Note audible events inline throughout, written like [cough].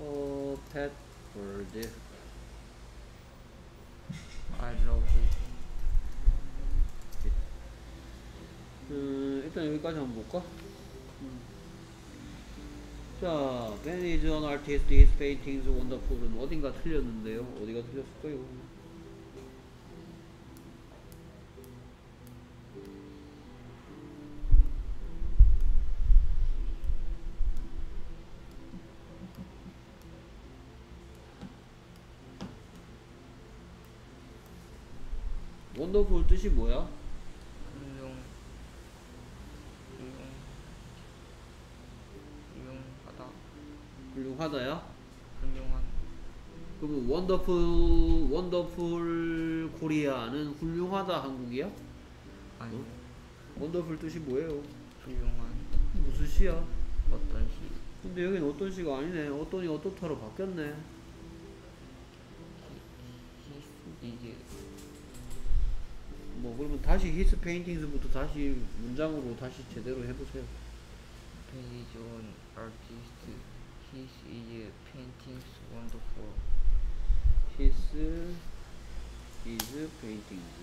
어, bird. I love it. 음, 일단 여기까지 한번 볼까? 자, Ben is an artist. His paintings wonderful은 어딘가 틀렸는데요. 어디가 틀렸을까요? 뜻이 뭐야? 훌륭. 훌륭. 훌륭하다. 훌륭하다야? 훌륭한. 그러면 wonderful wonderful Korea는 훌륭하다 한국이야? 아니. wonderful 뜻이 뭐예요? 훌륭한. 무슨 시야? 어떤 시. 근데 여긴 어떤 시가 아니네. 어떤이 어떻다로 바뀌었네. 이제 뭐 그러면 다시 his paintings부터 다시 문장으로 다시 제대로 해보세요. page on artist. His is paintings wonderful. his is paintings.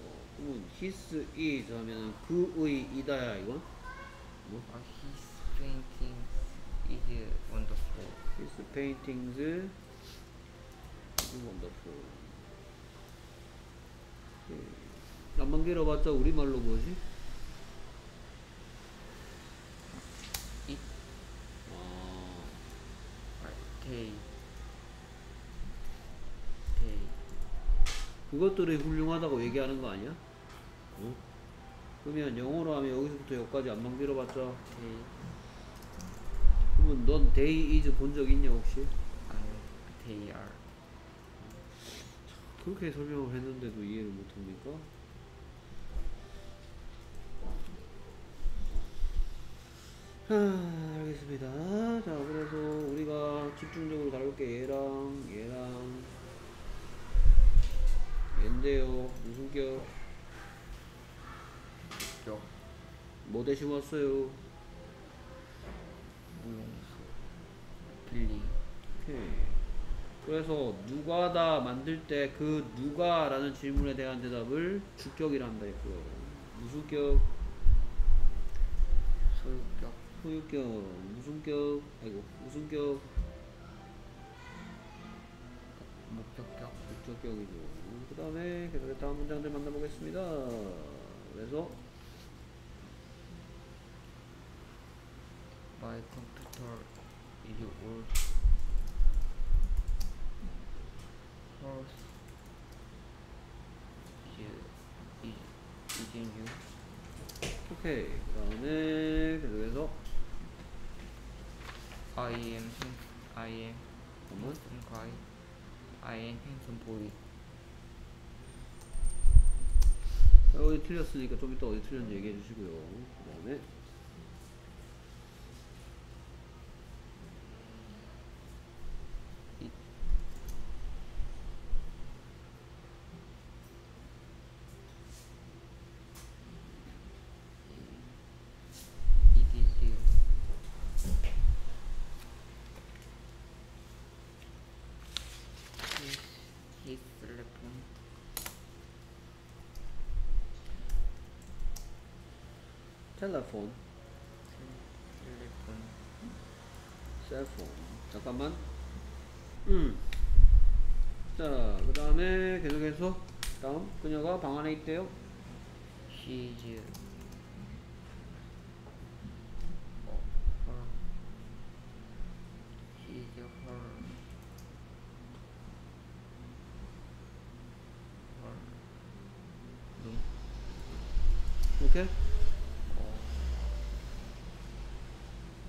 어, 그러면 his is 하면 그의 이다야 이건? 뭐? 아, his paintings is wonderful. His paintings is wonderful. 예. 암만 길어봤자 우리말로 뭐지? It. 아, 아. 그것들이 훌륭하다고 얘기하는 거 아니야? 응? 그러면 영어로 하면 여기서부터 여기까지 암만 길어봤자 they. 그러면 넌 they is 본적 있냐 혹시? 아니, they are. 그렇게 설명을 했는데도 이해를 못합니까? 아, 알겠습니다. 자, 그래서 우리가 집중적으로 다룰 게 얘랑 얘랑 얘인데요. 무슨 격? 역. 뭐 대신 왔어요? 무용수. 빌리. 오케이. 그래서 누가다 만들 때 그 누가라는 질문에 대한 대답을 주격이라 한다 했고요. 무슨 격? 소유격. 소유격, 무슨 격? 아이고, 무슨 격? 목적격. 목적격이죠. 그 다음에 계속해서 다음 문장들 만나보겠습니다. 그래서 My computer is old. Horse is, is, is in you. 오케이. 그 다음에 계속해서 I am handsome. I am handsome guy. I am handsome boy. 자, 어디 틀렸으니까 좀 이따 어디 틀렸는지 얘기해 주시고요. 그 다음에 It, it is you. His, his telephone. 텔레폰, telephone. 셀폰. 잠깐만. 음. 자, 그 다음에 계속해서 다음 그녀가 방 안에 있대요. She is her. She is her. Her room. 오케이? 어,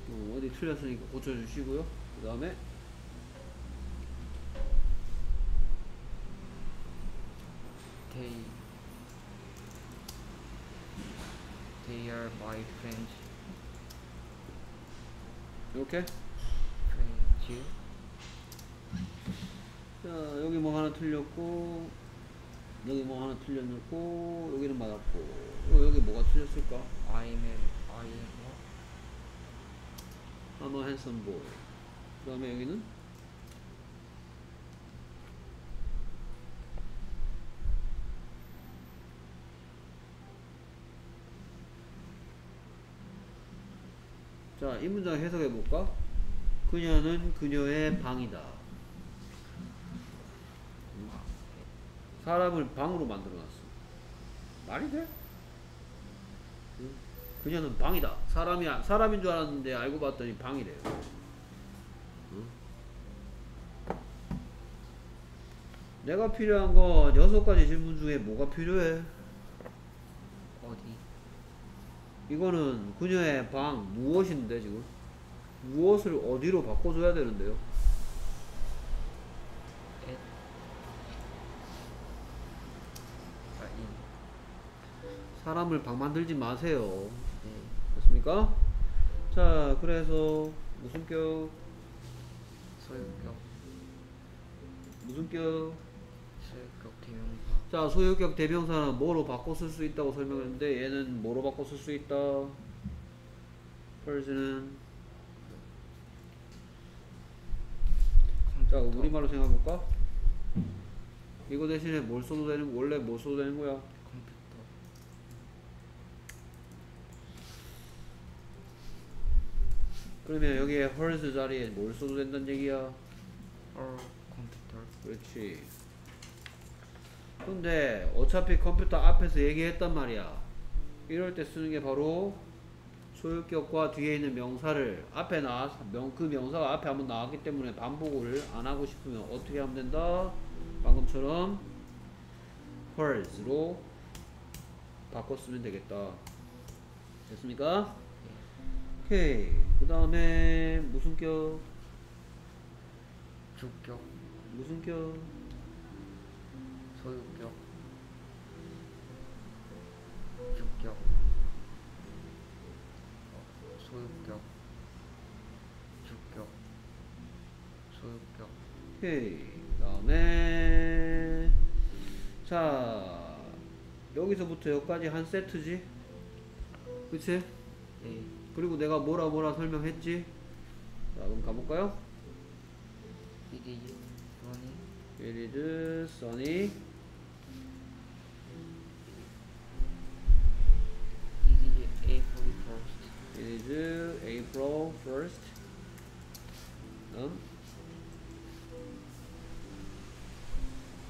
어, 어디 틀렸으니까 고쳐주시고요. 그 다음에 they they are my friends. 이렇게. friends. 자, 여기 뭐 하나 틀렸고, 여기 뭐 하나 틀렸고, 여기는 맞았고, 어, 여기 뭐가 틀렸을까? I am I am I'm 핸섬 보이 뭐, 그 다음에 여기는 자, 이 문장 해석해 볼까? 그녀는 그녀의 방이다. 사람을 방으로 만들어 놨어. 말이 돼? 그녀는 방이다. 사람이 아- 사람인 줄 알았는데 알고 봤더니 방이래요. 응? 내가 필요한 건 여섯 가지 질문 중에 뭐가 필요해? 어디 이거는 그녀의 방 무엇인데 지금 무엇을 어디로 바꿔줘야 되는데요? 아, in 사람을 방 만들지 마세요. 네 됐습니까? 자, 그래서 무슨 격 소유격 무슨 격? 소유격 대명사 자, 소유격 대명사는 뭐로 바꿔 쓸 수 있다고 설명했는데 얘는 뭐로 바꿔 쓸 수 있다? 펄즈는 자, 우리말로 생각해 볼까? 이거 대신에 뭘 써도 되는 원래 뭐 써도 되는 거야? 컴퓨터 그러면 여기에 hers 자리에 뭘 써도 된다는 얘기야? or 컴퓨터 그렇지. 근데 어차피 컴퓨터 앞에서 얘기했단 말이야. 이럴 때 쓰는 게 바로 소유격과 뒤에 있는 명사를 앞에 나와 명, 그 명사가 앞에 한번 나왔기 때문에 반복을 안 하고 싶으면 어떻게 하면 된다? 방금처럼 hers로 바꿔 쓰면 되겠다. 됐습니까? 오케이. 그 다음에 무슨 격? 주격 무슨 격? 소유격 주격 어, 소유격 주격 소유격 오케이. 그 다음에 자 여기서부터 여기까지 한 세트지 그치? 네 그리고 내가 뭐라 뭐라 설명했지? 자 그럼 가볼까요? it is running It is sunny it is April 1st It is April 1st 음?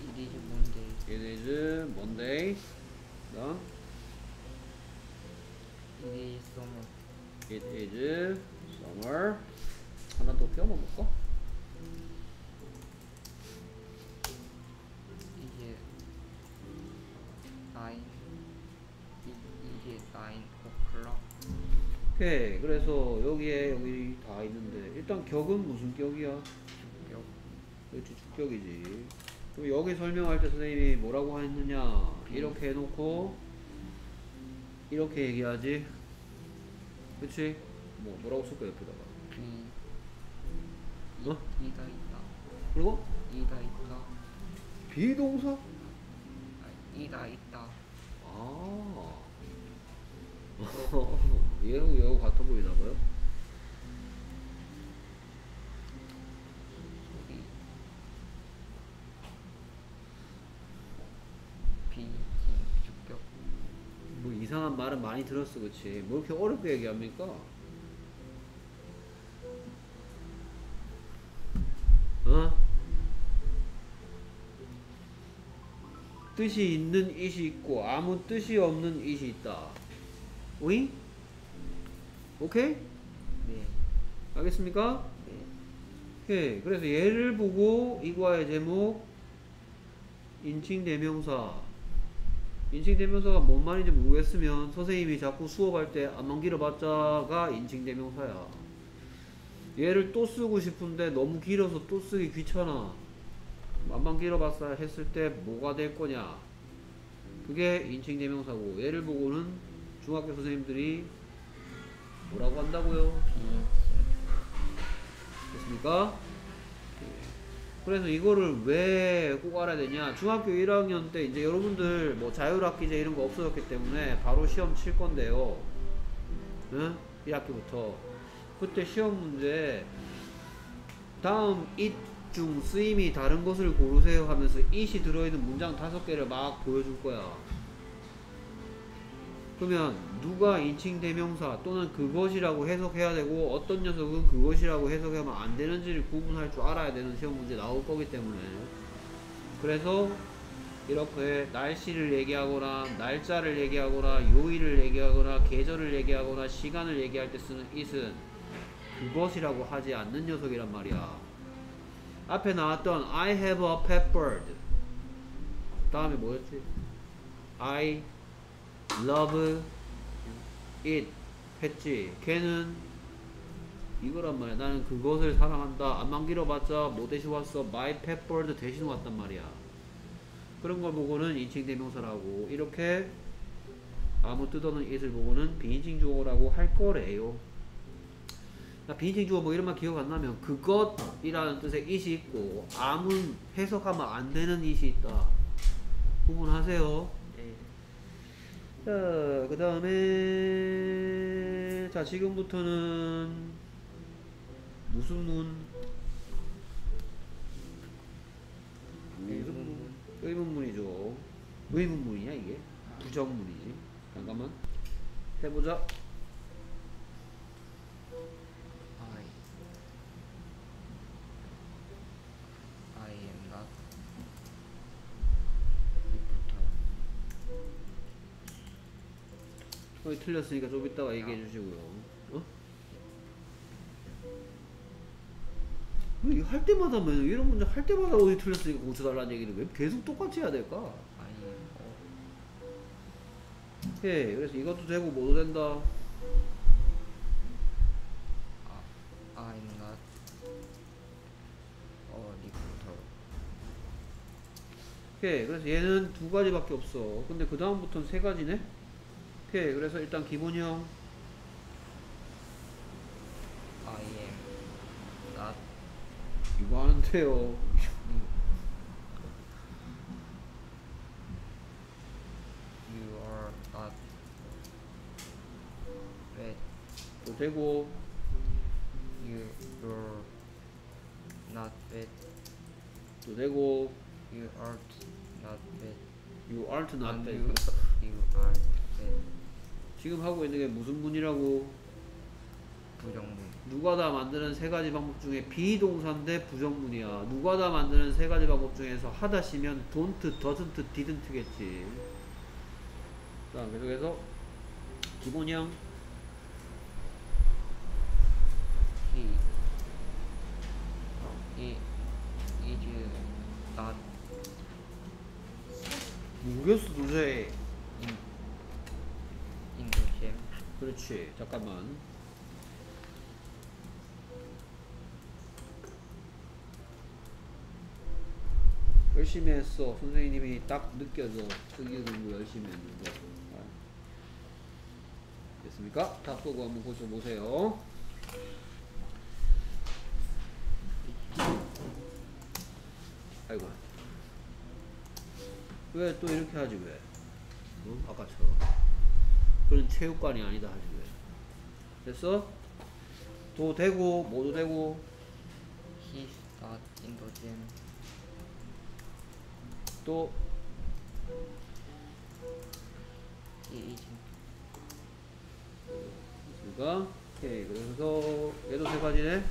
it is Monday It is Monday 음? it is summer It is summer. 하나 더 껴먹을까? 이게 nine. 이, 이게 nine o'clock. 오케이. 그래서 여기에 여기 다 있는데 일단 격은 무슨 격이야? 주격. 그렇지 주격이지. 그럼 여기 설명할 때 선생님이 뭐라고 했느냐? 이렇게 해놓고 이렇게 얘기하지 그치? 뭐 뭐라고 쓸까 옆에다가? 비 어? 이다 있다. 그리고? 이다 있다. 비동사? 아, 이다 있다. 아. [laughs] 얘하고 얘하고 같아 보이나 봐요 소리 비긴 주격 뭐 이상한 말은 많이 들었어 그치 뭐 이렇게 어렵게 얘기합니까 어? 뜻이 있는 it이 있고 아무 뜻이 없는 it이 있다 오잉? 오케이? 네 알겠습니까? 네. 오케이 그래서 얘를 보고 이과의 제목 인칭 대명사 인칭 대명사가 뭔 말인지 모르겠으면 선생님이 자꾸 수업할 때 안만 길어봤자가 인칭 대명사야. 얘를 또 쓰고 싶은데 너무 길어서 또 쓰기 귀찮아. 안만 길어봤자 했을 때 뭐가 될 거냐. 그게 인칭 대명사고. 얘를 보고는 중학교 선생님들이 뭐라고 한다고요? 비긴 됐습니까? 그래서 이거를 왜 꼭 알아야 되냐? 중학교 1학년 때 이제 여러분들 뭐 자율학기제 이런 거 없어졌기 때문에 바로 시험 칠 건데요. 응? 1학기부터. 그때 시험 문제 다음 it 중 쓰임이 다른 것을 고르세요 하면서 it이 들어있는 문장 다섯 개를 막 보여줄 거야. 그러면 누가 인칭 대명사 또는 그것이라고 해석해야 되고 어떤 녀석은 그것이라고 해석하면 안 되는지를 구분할 줄 알아야 되는 시험 문제 나올 거기 때문에 그래서 이렇게 날씨를 얘기하거나 날짜를 얘기하거나 요일을 얘기하거나 계절을 얘기하거나 시간을 얘기할 때 쓰는 it은 그것이라고 하지 않는 녀석이란 말이야. 앞에 나왔던 I have a pet bird. 다음에 뭐였지? I love it 했지. 걔는 이거란 말이야. 나는 그것을 사랑한다. 안만 길어봤자 뭐 대신 왔어? My pet 대신 왔단 말이야. 그런 걸 보고는 인칭 대명사라고 이렇게 아무 뜻 없는 it을 보고는 비인칭 주어라고 할 거래요. 나 비인칭 주어 뭐 이런 말 기억 안 나면 그것이라는 뜻의 it이 있고 아무 해석하면 안 되는 it이 있다. 구분하세요. 네. 자, 그 다음에 자 지금부터는 무슨 문? 무슨 문? 의문문이죠. 의문문이냐 이게? 부정문이지. 잠깐만 해보자. 틀렸으니까 좀 이따가 얘기해 주시고요. 어? 할 때마다 뭐 이런 문제 할 때마다 어디 틀렸으니까 고쳐달라는 얘기를 왜 계속 똑같이 해야 될까? Am 어, 예, 그래서 이것도 되고 뭐도 된다. 아, I'm not a reporter. 오케이 그래서 얘는 두 가지밖에 없어 근데 그 다음부터는 세 가지네 오케이 그래서 일단 기본형 I am not 이거 하는데요 you are not wet 또 되고 you you're not wet 또 되고 you aren't not wet you aren't not bad you, aren't wet 지금 하고 있는 게 무슨 문이라고? 부정문 누가 다 만드는 세 가지 방법 중에 비동사인데 부정문이야. 누가 다 만드는 세 가지 방법 중에서 하다 시면 don't, doesn't, didn't겠지. 자 계속해서. 기본형. he he is not 모르겠어 도저히 in in the gym 그렇지. 잠깐만. 열심히 했어. 선생님이 딱 느껴져 특이 공부 열심히 했는데. 아. 됐습니까? 답 보고 한번 고쳐보세요. 아이고. 왜 또 이렇게 하지 왜? 어? 아까처럼 그런 체육관이 아니다 하지 왜 됐어? 도 되고 뭐도 되고. He's not in the gym. 또? He is 그러니까? 오케이 그래서 얘도 세 가지네.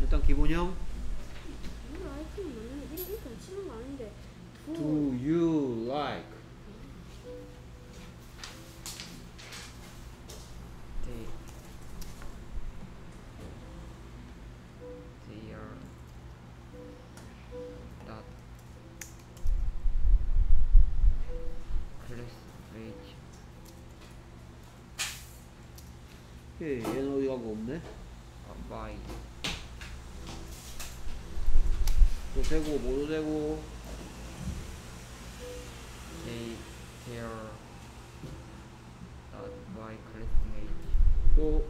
일단 기본형. Do you like 오케이 얘는 어디 가고 없네 uh, by 또 되고 뭐도 되고 they they are not my classmates 또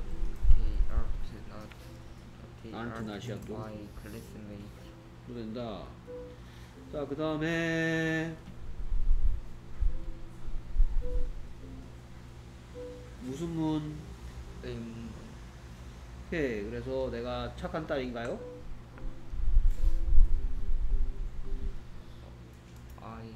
they aren't not they not이야, 또? my classmates 또 된다 자그 다음에 무슨 문 돼 있는 거. 오케이. 그래서 내가 착한 딸인가요? 아이.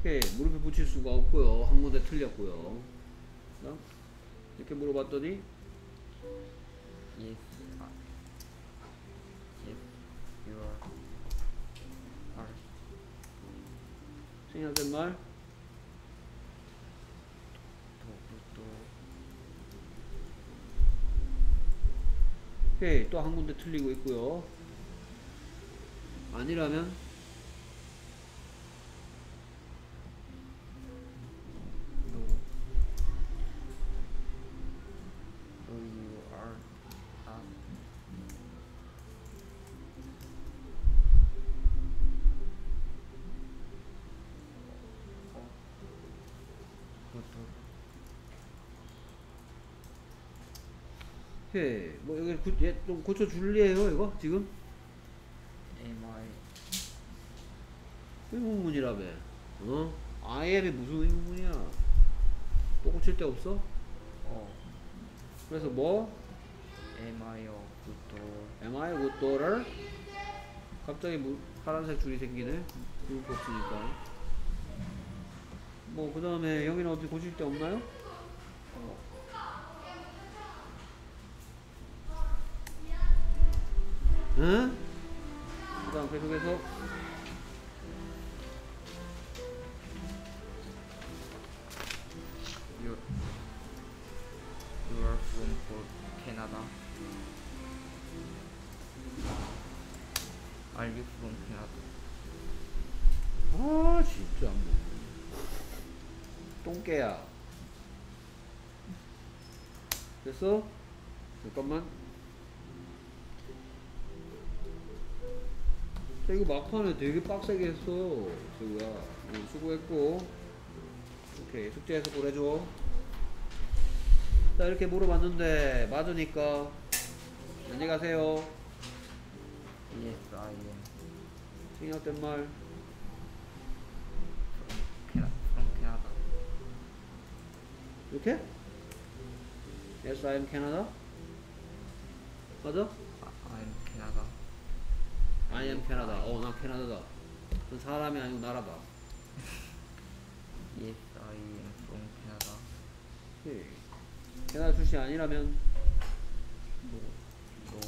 오케이 무릎에 붙일 수가 없고요 한 군데 틀렸고요 어? 이렇게 물어봤더니 Yes. 아, yes. You are. Are. 생략된 말 오케이 또 한 군데 틀리고 있고요 아니라면 no. So you are. 아, 그것도 오케이 뭐 여기 구, 얘, 좀 고쳐줄래요 이거 지금 am I 의문문이라며 어? I am이 무슨 의문문이야 또 고칠 데 없어? 어 그래서 뭐? am I a good daughter? Am I a good daughter? 갑자기 뭐 파란색 줄이 생기네 물음표 없으니까 뭐 그 다음에 여기는 어디 고칠 데 없나요? 응? 그 다음 계속해서 You you are from Canada. Are you from Canada? 아 진짜 뭐 똥개야 됐어? 잠깐만 이거 막판에 되게 빡세게 했어 저거야 어, 수고했고 오케이 숙제해서 보내줘 자 이렇게 물어봤는데 맞으니까 안녕히 가세요 Yes, I am 생략된 말 Cana- from Canada. 이렇게? Yes, I am Canada. 맞아? I- am Canada. 어, 나 캐나다다. 넌 사람이 아니고 나라다. Yes, I am from. 오케이. 캐나다 출신 아니라면 No,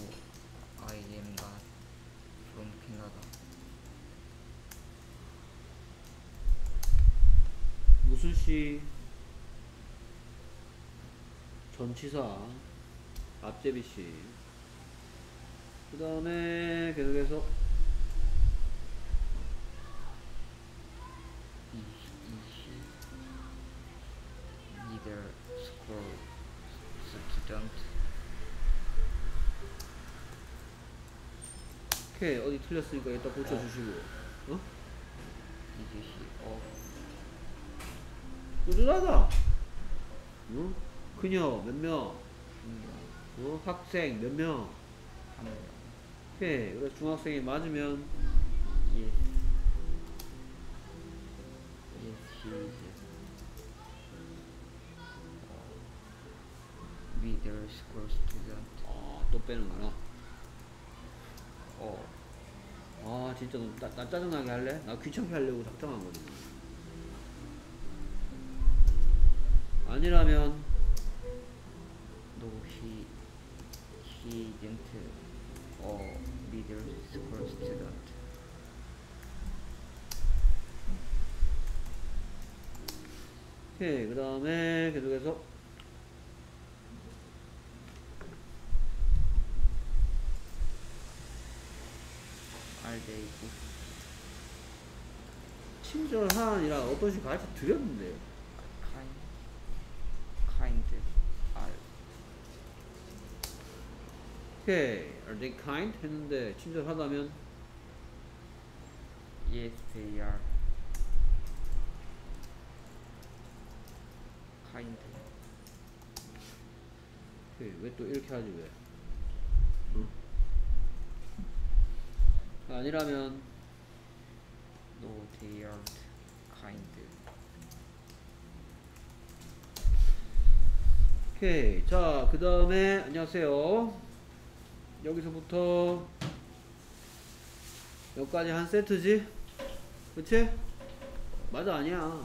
I am not from Canada. 무슨 씨? 전치사 앞제비 씨. 그 다음에 계속해서 neither school student? 오케이 어디 틀렸으니까 이따 고쳐주시고. 어? She of 꾸준하다. 응? 그녀 몇 명? female? 어? 학생 몇 명? 한 명. 오케이. 그래서 중학생이 맞으면 Yes. Yes, she is. Middle school student. 아, 또 빼는구나. 어, 아, 진짜 너, 나, 나 짜증나게 할래? 나 귀찮게 하려고 작정한 거지. 아니라면, no, he he a middle school student. 오케이. 그 다음에 계속해서, good? 친절한이라 어떤 식 가르쳐 드렸는데요. Kind, kind. Are 오케이. Are they kind? 했는데, 친절하다면, yes, they are. Kind. 오케이. 왜 또 이렇게 하지, 왜? 응? 아니라면, No, they aren't kind. 오케이. 자, 그 다음에, 안녕하세요. 여기서부터, 여기까지 한 세트지? 그치? 맞아 아니야 맞아요.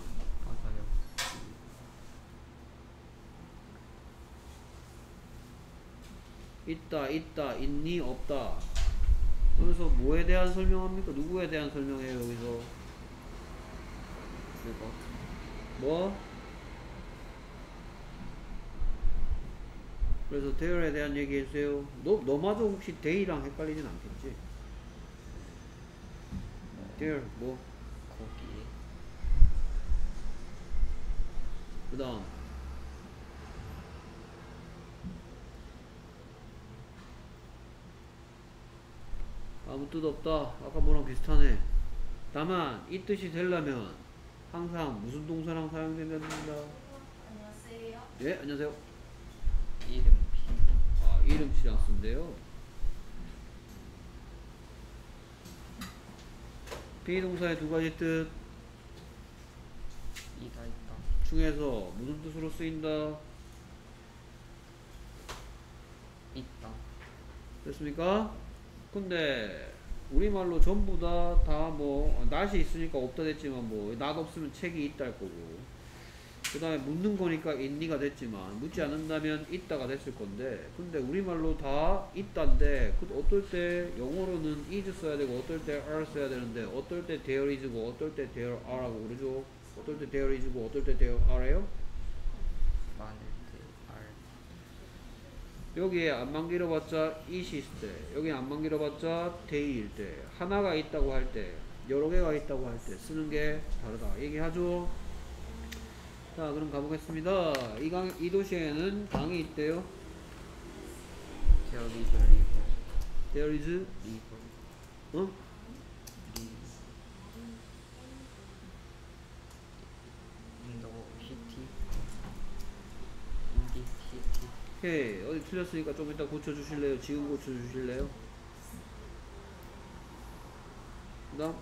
있다 있다 있니 없다 그래서 뭐에 대한 설명합니까 누구에 대한 설명해요 여기서 뭐 그래서 대열에 대한 얘기 해주세요. 너 너마저 혹시 데이랑 헷갈리진 않겠지? 대열 뭐? 거기에 그 다음. 아무 뜻 없다. 아까 뭐랑 비슷하네. 다만 이 뜻이 되려면 항상 무슨 동사랑 사용된답니다? 안녕하세요. 예 안녕하세요. 이름 이름 씨랑 쓴대요 비동사의 두 가지 뜻 이다 있다. 중에서 무슨 뜻으로 쓰인다 있다. 됐습니까? 근데 우리말로 전부 다 다 뭐 낫이 있으니까 없다 됐지만 뭐낫 없으면 책이 있다 할 거고 그 다음에 묻는 거니까 있니가 됐지만 묻지 않는다면 있다가 됐을 건데 근데 우리말로 다 있다인데 그 어떨 때 영어로는 is 써야 되고 어떨 때 are 써야 되는데 어떨 때 there is고 어떨 때 there are라고 그러죠 어떨 때 there is고 어떨 때 there are요? 알. 여기에 안만 길어봤자 있을 때 여기 안만 길어봤자 day일 때 하나가 있다고 할 때 여러 개가 있다고 할 때 쓰는 게 다르다 얘기하죠 자 그럼 가보겠습니다. 이, 강, 이 도시에는 강이 있대요. There is 리버 어? 리 인도 시티 인디 시티 오케이. 어디 틀렸으니까 좀 이따 고쳐주실래요? 지금 고쳐주실래요? 그 다음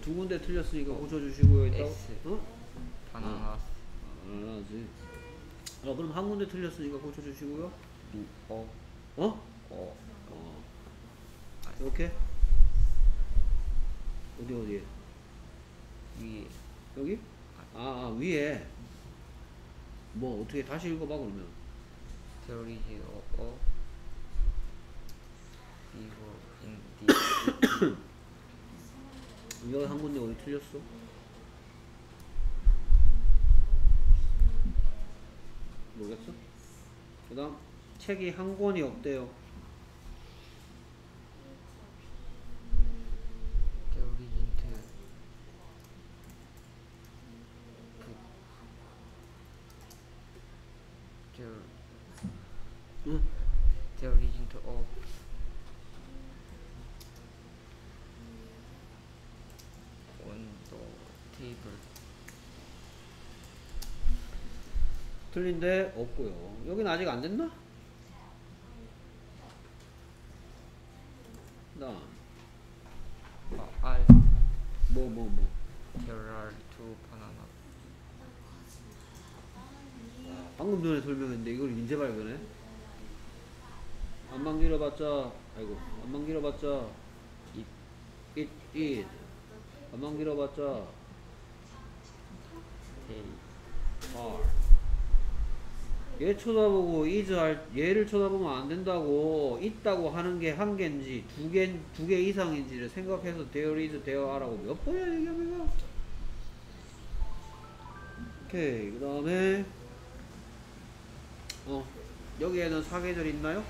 두 군데 틀렸으니까 고쳐주시고요 이따. S. 어? 바나나 알아지. 어 그럼 한 군데 틀렸으니까 고쳐주시고요. 리어. 어? 어. 어. 이렇게 어디 어디에 위에. 여기? 아, 아 위에. 뭐 어떻게 다시 읽어봐 그러면. There is a, a river in the 여기 한 군데 어디 틀렸어? 모르겠어? 그 다음 책이 한 권이 없대요 a book. There, 응? there isn't a on the table. 틀린데 없고요 여긴 아직 안 됐나? 나 아, I, 뭐뭐 뭐. there are two banana. 방금 전에 설명했는데 이걸 이제 발견해? 안만 길어봤자 아이고 안만 길어봤자 It, it it 안만 길어봤자 they, are 얘 쳐다보고 is 할 얘를 쳐다보면 안 된다고 있다고 하는 게 한 개인지 두 개 두 개 이상인지를 생각해서 there is there are라고 몇 번이나 얘기합니까? 오케이 그 다음에 어 여기에는 사계절 있나요?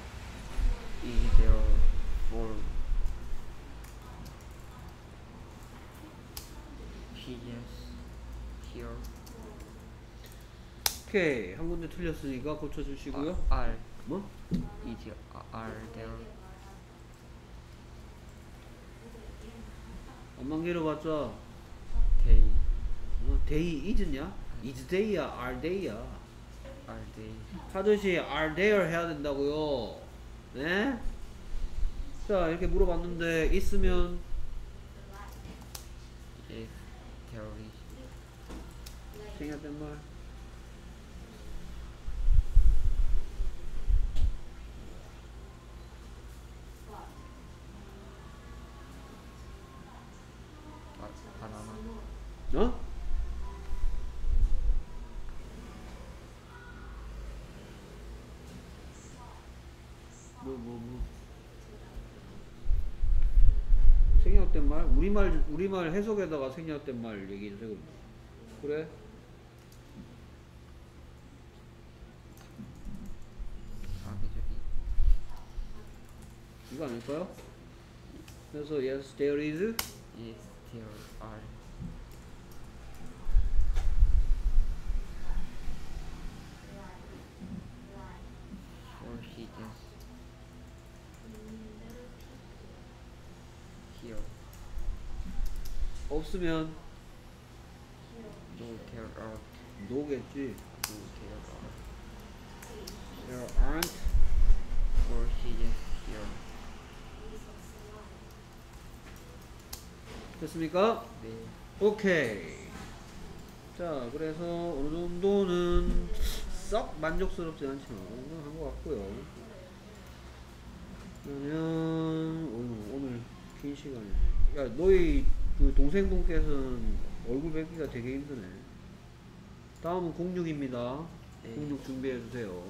is there for pigeons here? 오케이 한 군데 틀렸으니까 고쳐주시고요 아, are, 뭐? is, are there 안만 길어봤자 they, 어, day is냐? is day야, are day야. are they 하듯이 are there 해야 된다고요. 네? 자, 이렇게 물어봤는데 있으면 is there is 생략된 말. 바, 바나나 어? 뭐, 뭐, 뭐. 생략된 말? 우리말, 우리말 해석에다가 생략된 말 얘기해 주세요. 그러면. 그래? 이거 아닐까요? 그래서 yes, there is is there are 없으면 no there are no겠지. no there are There aren't four seasons here 됐습니까? 네 오케이. 자, 그래서 어느 정도는 썩 만족스럽지 않지만 한 것 같고요. 그러면 오늘, 오늘 긴 시간이네. 야, 너희 그 동생 분께서는 얼굴 뵙기가 되게 힘드네. 다음은 06입니다. 네. 06 준비해 주세요.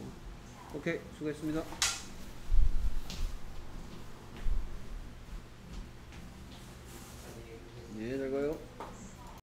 오케이, 수고했습니다.